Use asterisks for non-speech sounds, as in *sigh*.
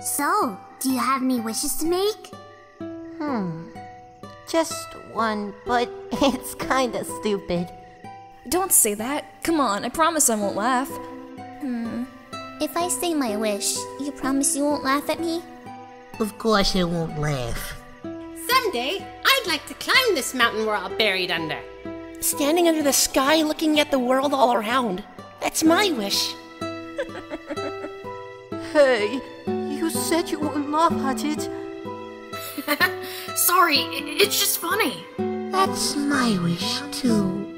So, do you have any wishes to make? Hmm. Just one, but *laughs* it's kinda stupid. Don't say that. Come on, I promise I won't laugh. Hmm. If I say my wish, you promise you won't laugh at me? Of course I won't laugh. Someday, I'd like to climb this mountain we're all buried under. Standing under the sky looking at the world all around. That's my wish. hey, you said you wouldn't laugh at it. Sorry, it's just funny. That's my wish, too.